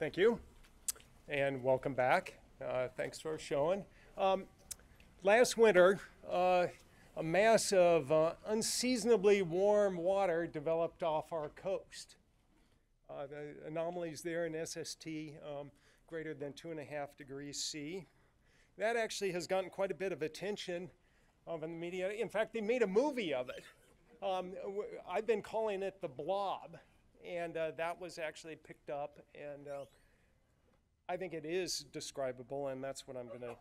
Thank you, and welcome back. Uh, thanks for showing. Um, last winter, uh, a mass of uh, unseasonably warm water developed off our coast. Uh, the anomalies there in SST um, greater than two and a half degrees C. That actually has gotten quite a bit of attention of in the media. In fact, they made a movie of it. Um, I've been calling it the blob, and uh, that was actually picked up, and uh, I think it is describable, and that's what I'm going to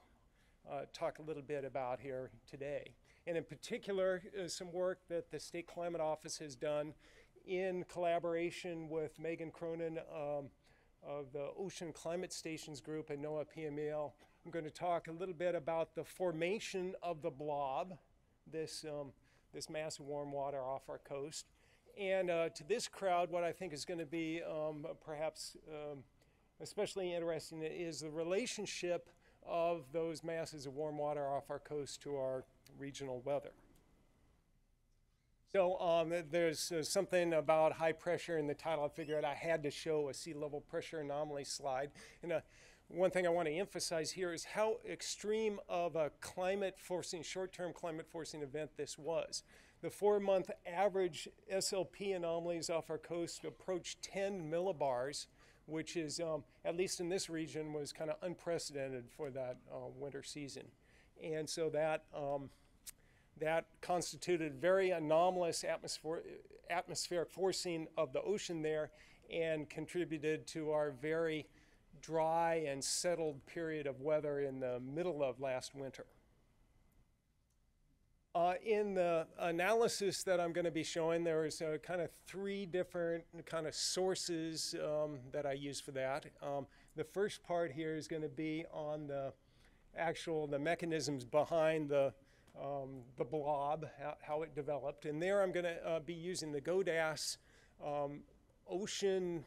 uh, talk a little bit about here today. And in particular, uh, some work that the State Climate Office has done in collaboration with Meghan Cronin um, of the Ocean Climate Stations Group and NOAA PMEL. I'm going to talk a little bit about the formation of the blob, this, um, this mass of warm water off our coast. And uh, to this crowd, what I think is going to be um, perhaps um, especially interesting is the relationship of those masses of warm water off our coast to our regional weather. So um, there's uh, something about high pressure in the title. I figured I had to show a sea level pressure anomaly slide. And uh, one thing I want to emphasize here is how extreme of a climate forcing, short-term climate forcing event this was. The four-month average SLP anomalies off our coast approached 10 millibars, which is, um, at least in this region, was kind of unprecedented for that uh, winter season. And so that um, that constituted very anomalous atmospheric forcing of the ocean there and contributed to our very dry and settled period of weather in the middle of last winter. Uh, in the analysis that I'm going to be showing, there's uh, kind of three different kind of sources um, that I use for that. Um, the first part here is going to be on the actual the mechanisms behind the um, the blob, how, how, it developed. And there I'm going to uh, be using the GODAS um, ocean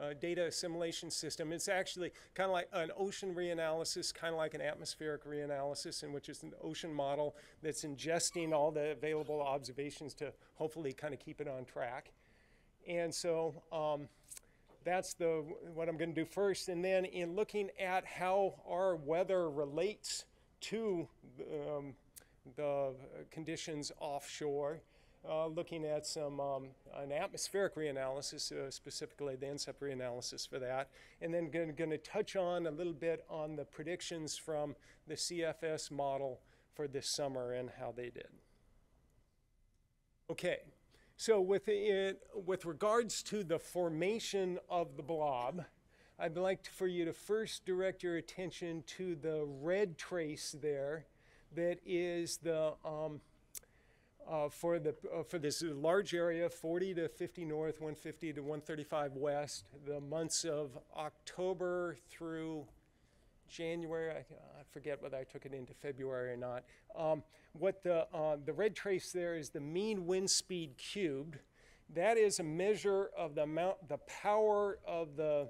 uh, data assimilation system. It's actually kind of like an ocean reanalysis, kind of like an atmospheric reanalysis, in which it's an ocean model that's ingesting all the available observations to hopefully kind of keep it on track. And so um, that's the what I'm going to do first. And then in looking at how our weather relates to um, the conditions offshore, uh, looking at some um, an atmospheric reanalysis, uh, specifically the NCEP reanalysis for that, and then going to touch on a little bit on the predictions from the CFS model for this summer and how they did. Okay, so with, it, with regards to the formation of the blob, I'd like for you to first direct your attention to the red trace there that is the um, uh, for the uh, for this large area, 40 to 50 north, 150 to 135 west, the months of October through January. I, I forget whether I took it into February or not. Um, what the uh, the red trace there is the mean wind speed cubed. That is a measure of the amount, the power of the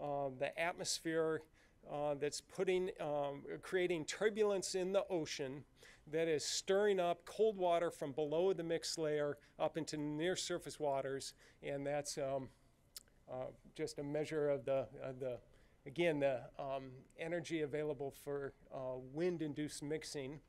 uh, the atmosphere uh, that's putting, um, creating turbulence in the ocean that is stirring up cold water from below the mixed layer up into near surface waters, and that's um, uh, just a measure of the, the again, the um, energy available for uh, wind-induced mixing.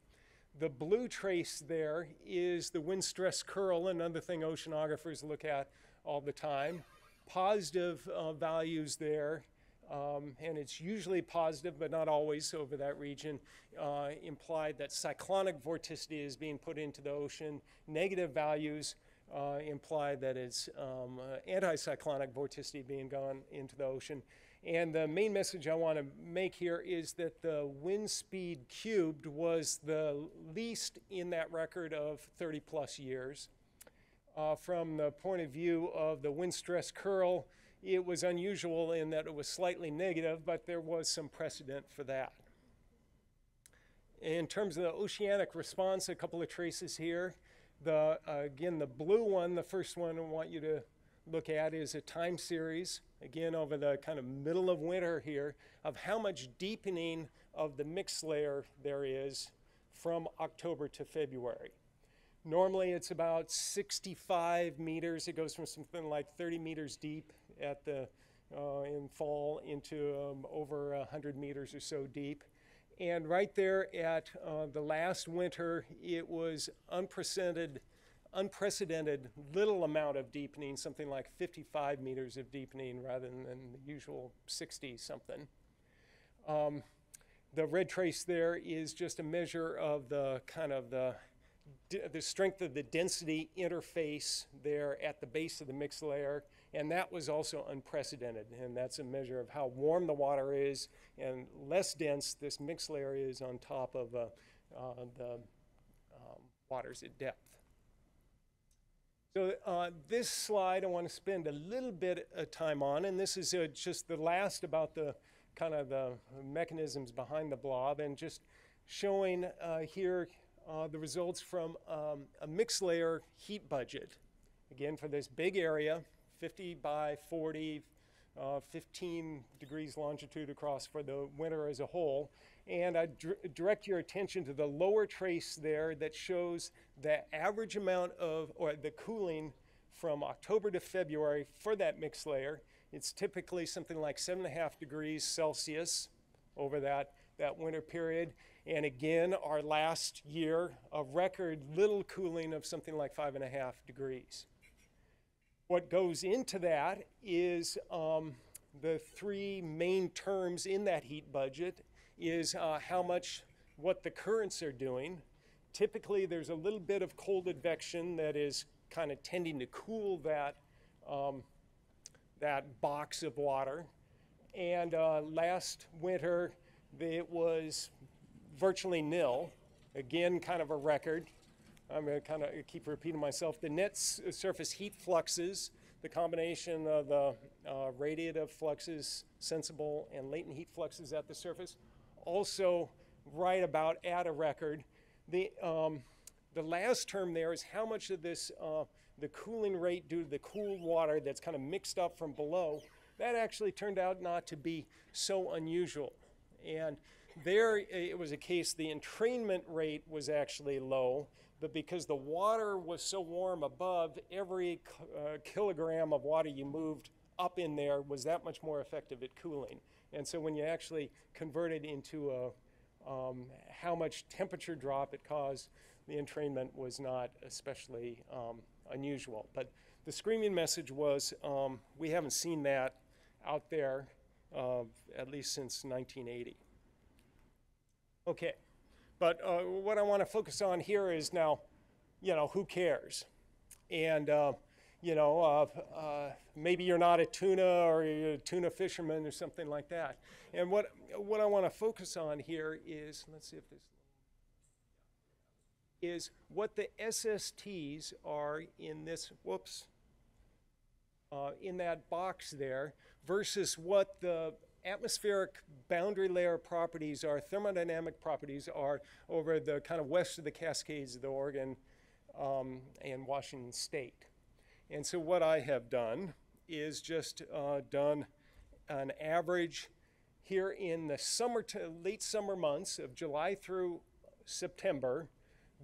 The blue trace there is the wind stress curl, another thing oceanographers look at all the time. Positive uh, values there um, and it's usually positive, but not always over that region, uh, implied that cyclonic vorticity is being put into the ocean. Negative values uh, imply that it's um, uh, anticyclonic vorticity being gone into the ocean. And the main message I want to make here is that the wind speed cubed was the least in that record of 30 plus years. Uh, from the point of view of the wind stress curl, it was unusual in that it was slightly negative, but there was some precedent for that. In terms of the oceanic response, a couple of traces here. The, uh, again, the blue one, the first one I want you to look at is a time series, again, over the kind of middle of winter here, of how much deepening of the mixed layer there is from October to February. Normally it's about 65 meters. It goes from something like 30 meters deep at the uh, and fall into um, over 100 meters or so deep. And right there at uh, the last winter, it was unprecedented, unprecedented little amount of deepening, something like 55 meters of deepening rather than the usual 60 something. Um, the red trace there is just a measure of the kind of the the strength of the density interface there at the base of the mixed layer and that was also unprecedented. And that's a measure of how warm the water is and less dense this mixed layer is on top of uh, uh, the um, waters at depth. So uh, this slide I want to spend a little bit of time on, and this is uh, just the last about the kind of the mechanisms behind the blob, and just showing uh, here uh, the results from um, a mixed layer heat budget. Again, for this big area, 50 by 40, uh, 15 degrees longitude across for the winter as a whole. And I direct your attention to the lower trace there that shows the average amount of, or the cooling from October to February for that mixed layer. It's typically something like seven and a half degrees Celsius over that, that winter period. And again, our last year, a record little cooling of something like five and a half degrees. What goes into that is um, the three main terms in that heat budget is uh, how much, what the currents are doing. Typically, there's a little bit of cold advection that is kind of tending to cool that, um, that box of water. And uh, last winter, it was virtually nil. Again, kind of a record. I'm going to kind of keep repeating myself. The net surface heat fluxes, the combination of the uh, radiative fluxes, sensible and latent heat fluxes at the surface, also right about at a record. The, um, the last term there is how much of this, uh, the cooling rate due to the cooled water that's kind of mixed up from below, that actually turned out not to be so unusual. And there it was a case the entrainment rate was actually low, but because the water was so warm above, every uh, kilogram of water you moved up in there was that much more effective at cooling. And so when you actually convert it into a, um, how much temperature drop it caused, the entrainment was not especially um, unusual. But the screaming message was um, we haven't seen that out there uh, at least since 1980. Okay. But uh, what I want to focus on here is now, you know, who cares? And, uh, you know, uh, uh, maybe you're not a tuna or you're a tuna fisherman or something like that. And what, what I want to focus on here is, let's see if this, is what the SSTs are in this, whoops, uh, in that box there versus what the atmospheric boundary layer properties are, thermodynamic properties are over the kind of west of the Cascades of the Oregon um, and Washington State. And so what I have done is just uh, done an average here in the summer to late summer months of July through September.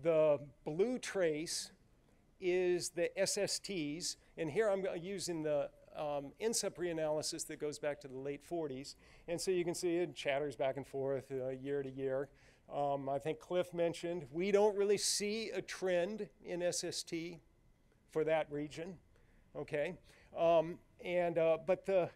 The blue trace is the SSTs, and here I'm using the um, NCEP reanalysis that goes back to the late 40s. And so you can see it chatters back and forth uh, year to year. Um, I think Cliff mentioned we don't really see a trend in SST for that region, okay? Um, and uh, but the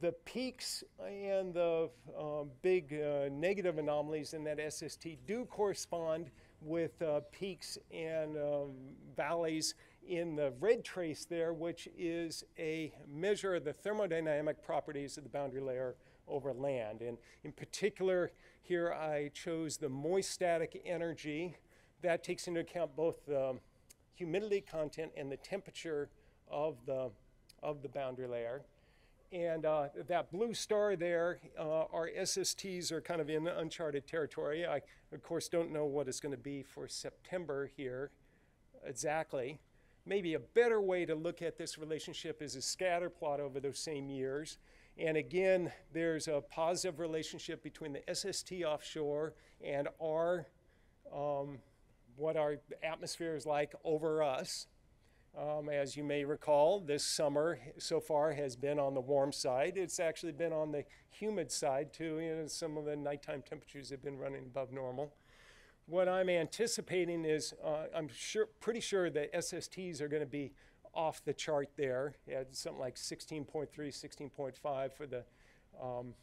the peaks and the um, big uh, negative anomalies in that SST do correspond with uh, peaks and um, valleys in the red trace there, which is a measure of the thermodynamic properties of the boundary layer over land. And in particular, here I chose the moist static energy. That takes into account both the humidity content and the temperature of the, of the boundary layer. And uh, that blue star there, uh, our SSTs are kind of in uncharted territory. I, of course, don't know what it's going to be for September here exactly maybe a better way to look at this relationship is a scatter plot over those same years. And again, there's a positive relationship between the SST offshore and our, um, what our atmosphere is like over us. Um, as you may recall, this summer so far has been on the warm side. It's actually been on the humid side too. You know, some of the nighttime temperatures have been running above normal. What I'm anticipating is uh, I'm sure, pretty sure that SSTs are going to be off the chart there at something like 16.3, 16.5 for the um,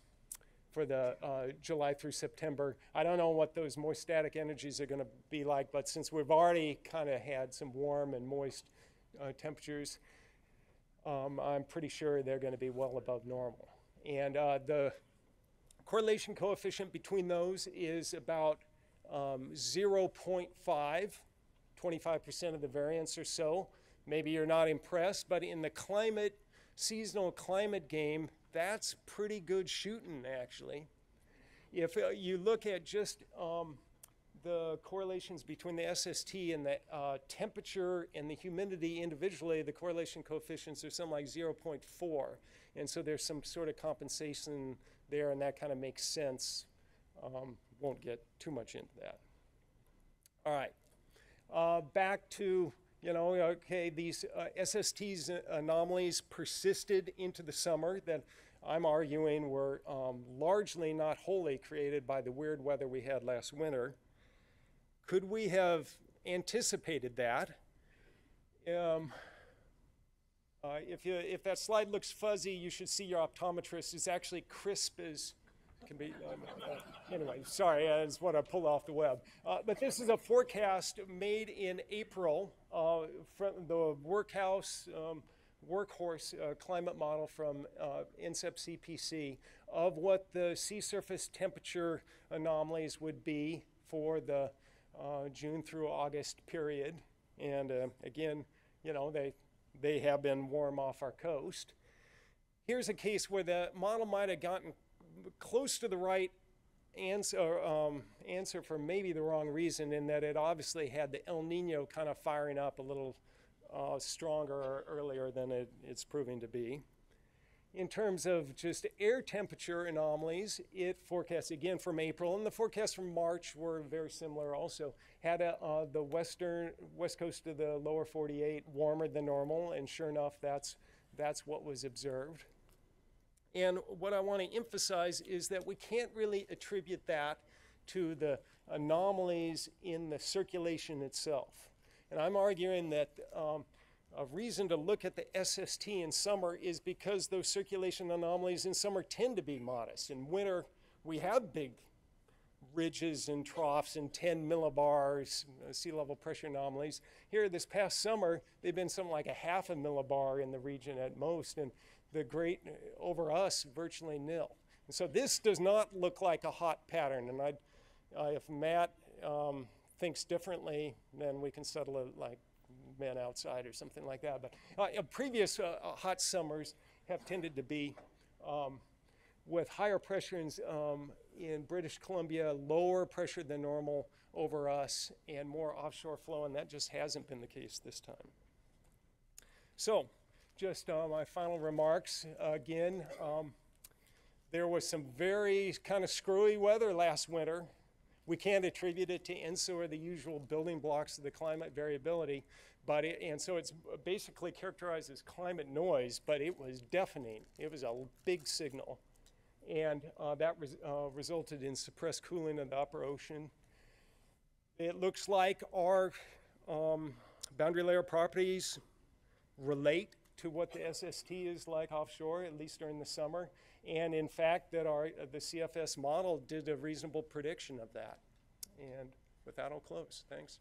for the uh, July through September. I don't know what those moist static energies are going to be like, but since we've already kind of had some warm and moist uh, temperatures, um, I'm pretty sure they're going to be well above normal. And uh, the correlation coefficient between those is about um, 0.5, 25% of the variance or so. Maybe you're not impressed, but in the climate, seasonal climate game, that's pretty good shooting, actually. If uh, you look at just um, the correlations between the SST and the uh, temperature and the humidity individually, the correlation coefficients are something like 0.4. And so there's some sort of compensation there, and that kind of makes sense. Um, won't get too much into that. All right. Uh, back to, you know, okay, these uh, SST's anomalies persisted into the summer that I'm arguing were um, largely not wholly created by the weird weather we had last winter. Could we have anticipated that? Um, uh, if, you, if that slide looks fuzzy, you should see your optometrist. It's actually crisp as can be. Uh, uh, anyway, sorry, I just want to pull off the web. Uh, but this is a forecast made in April uh, from the Workhouse um, Workhorse uh, climate model from NCEP CPC of what the sea surface temperature anomalies would be for the uh, June through August period. And uh, again, you know, they, they have been warm off our coast. Here's a case where the model might have gotten close to the right answer, um, answer for maybe the wrong reason in that it obviously had the El Nino kind of firing up a little uh, stronger earlier than it, it's proving to be in terms of just air temperature anomalies, it forecasts again from April, and the forecasts from March were very similar also. Had a, uh, the western west coast of the lower 48 warmer than normal, and sure enough, that's that's what was observed. And what I want to emphasize is that we can't really attribute that to the anomalies in the circulation itself. And I'm arguing that um, a reason to look at the SST in summer is because those circulation anomalies in summer tend to be modest. In winter, we have big ridges and troughs and 10 millibars, uh, sea level pressure anomalies. Here this past summer, they've been something like a half a millibar in the region at most, and the great over us, virtually nil. And so this does not look like a hot pattern, and I'd, uh, if Matt um, thinks differently, then we can settle it like men outside or something like that. But uh, previous uh, uh, hot summers have tended to be um, with higher pressures um, in British Columbia, lower pressure than normal over us, and more offshore flow, and that just hasn't been the case this time. So, just uh, my final remarks again. Um, there was some very kind of screwy weather last winter. We can't attribute it to ENSO or the usual building blocks of the climate variability, but it, and so it's basically characterized as climate noise, but it was deafening. It was a big signal. And uh, that res uh, resulted in suppressed cooling of the upper ocean. It looks like our um, boundary layer properties relate to what the SST is like offshore, at least during the summer. And in fact, that our, the CFS model did a reasonable prediction of that. And with that, I'll close. Thanks.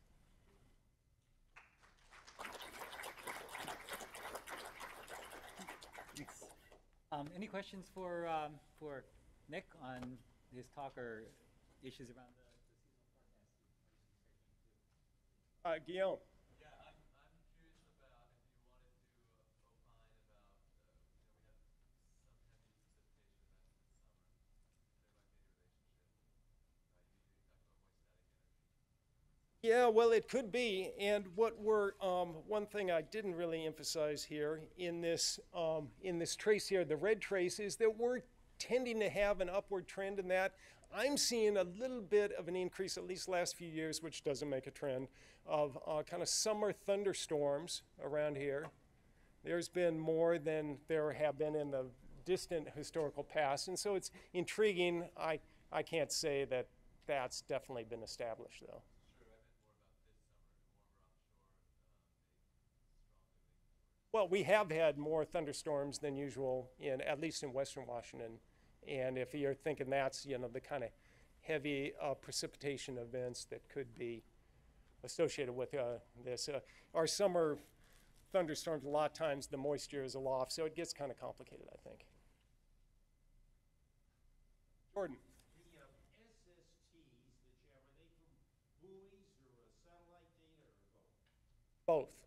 Um, any questions for um, for Nick on his talk or issues around the, the seasonal forecast? Uh, Guillaume. Yeah, well, it could be. And what we're um, one thing I didn't really emphasize here in this um, in this trace here, the red trace, is that we're tending to have an upward trend in that. I'm seeing a little bit of an increase, at least last few years, which doesn't make a trend, of uh, kind of summer thunderstorms around here. There's been more than there have been in the distant historical past, and so it's intriguing. I, I can't say that that's definitely been established, though. Well, we have had more thunderstorms than usual in, at least in western Washington. And if you're thinking that's, you know, the kind of heavy uh, precipitation events that could be associated with uh, this. Uh, our summer thunderstorms, a lot of times the moisture is aloft, so it gets kind of complicated, I think. Jordan. The um, SSTs that you have, are they from buoys or satellite data or both? Both,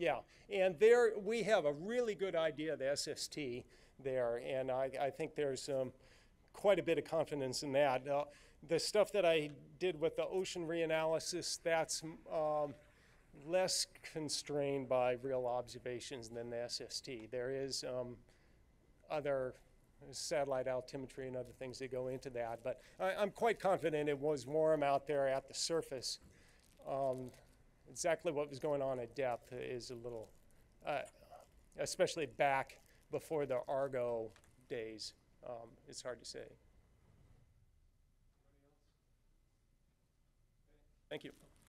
yeah. And there, we have a really good idea of the SST there, and I, I think there's um, quite a bit of confidence in that. Uh, the stuff that I did with the ocean reanalysis, that's um, less constrained by real observations than the SST. There is um, other satellite altimetry and other things that go into that, but I, I'm quite confident it was warm out there at the surface. Um, exactly what was going on at depth is a little, uh, especially back before the Argo days. Um, it's hard to say. Thank you.